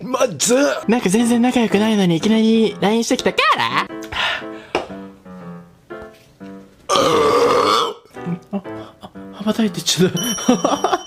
まずなんか全然仲良くないのにいきなり LINE してきたからあ、あ、羽ばたいてちゃった。